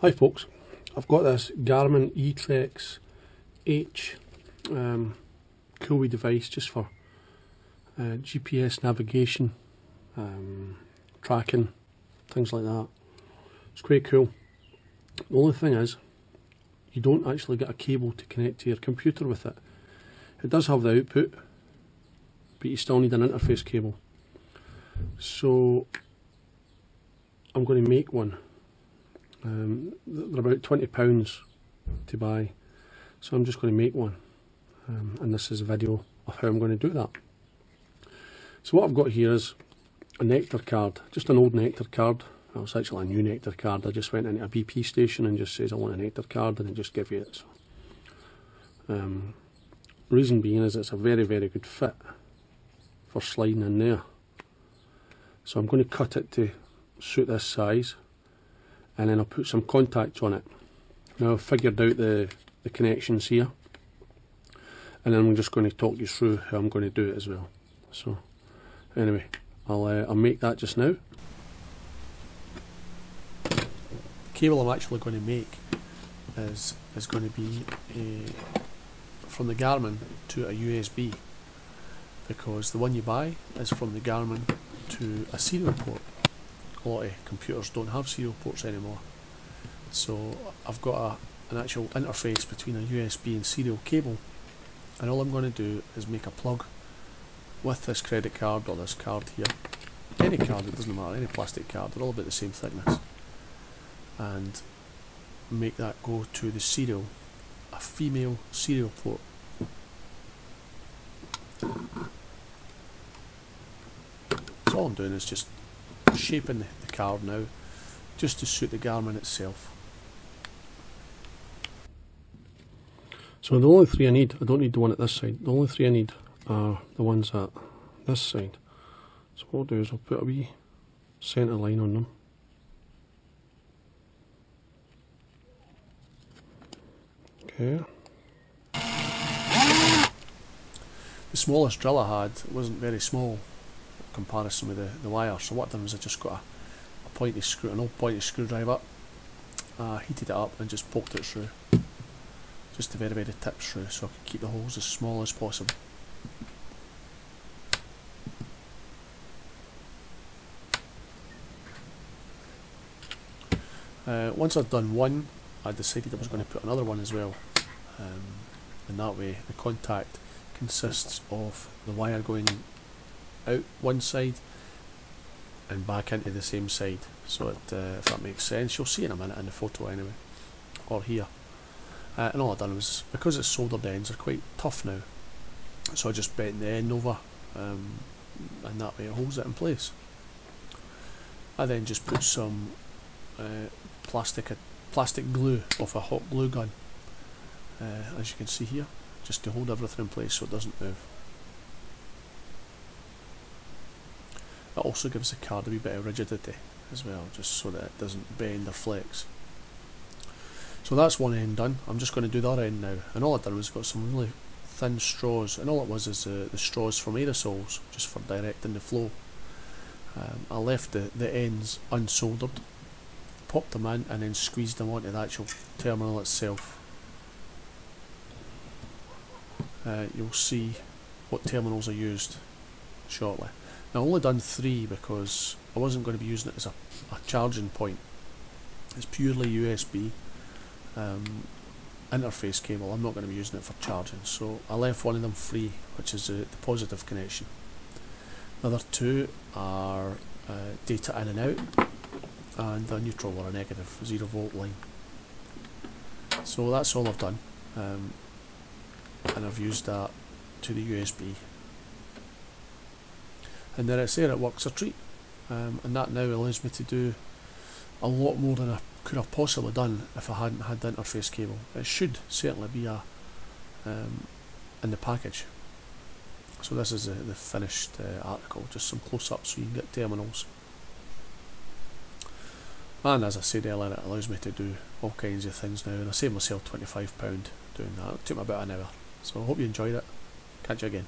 Hi folks, I've got this Garmin eTrex H um, device just for uh, GPS navigation, um, tracking, things like that. It's quite cool. The only thing is, you don't actually get a cable to connect to your computer with it. It does have the output, but you still need an interface cable. So I'm going to make one um, they're about £20 to buy, so I'm just going to make one. Um, and this is a video of how I'm going to do that. So what I've got here is a Nectar card, just an old Nectar card. Well, it's actually a new Nectar card. I just went into a BP station and just says I want a Nectar card and it just give you it. Um, reason being is it's a very, very good fit for sliding in there. So I'm going to cut it to suit this size and then I'll put some contacts on it. Now I've figured out the, the connections here and then I'm just going to talk you through how I'm going to do it as well. So anyway, I'll, uh, I'll make that just now. The cable I'm actually going to make is, is going to be a, from the Garmin to a USB because the one you buy is from the Garmin to a serial port a lot of computers don't have serial ports anymore. So I've got a, an actual interface between a USB and serial cable and all I'm going to do is make a plug with this credit card or this card here. Any card, it doesn't matter, any plastic card, they're all about the same thickness. And make that go to the serial, a female serial port. So all I'm doing is just shaping the card now just to suit the Garmin itself. So the only three I need, I don't need the one at this side, the only three I need are the ones at this side. So what I'll do is I'll put a wee centre line on them. Okay. The smallest drill I had wasn't very small comparison with the, the wire. So what I've done is I just got a, a pointy screw, an old pointy screwdriver, uh, heated it up and just poked it through. Just a very very tip through so I can keep the holes as small as possible. Uh, once I'd done one, I decided I was going to put another one as well. Um, and that way the contact consists of the wire going out one side and back into the same side. So it, uh, if that makes sense. You'll see in a minute in the photo anyway or here. Uh, and all I've done was because it's soldered ends are quite tough now. So I just bent the end over um, and that way it holds it in place. I then just put some uh, plastic plastic glue off a hot glue gun uh, as you can see here just to hold everything in place so it doesn't move It also gives the card a wee bit of rigidity as well, just so that it doesn't bend or flex. So that's one end done. I'm just going to do the other end now. And all I've done was got some really thin straws, and all it was is uh, the straws from aerosols, just for directing the flow. Um, I left the, the ends unsoldered, popped them in, and then squeezed them onto the actual terminal itself. Uh, you'll see what terminals are used shortly. I only done three because I wasn't going to be using it as a, a charging point. It's purely USB um, interface cable. I'm not going to be using it for charging. So I left one of them free, which is uh, the positive connection. The other two are uh, data in and out, and the neutral or a negative zero volt line. So that's all I've done, um, and I've used that to the USB and then it's there it works a treat um, and that now allows me to do a lot more than I could have possibly done if I hadn't had the interface cable. It should certainly be a um, in the package. So this is the, the finished uh, article, just some close-ups so you can get terminals. And as I said earlier, it allows me to do all kinds of things now, and I saved myself £25 doing that. It took me about an hour. So I hope you enjoyed it. Catch you again.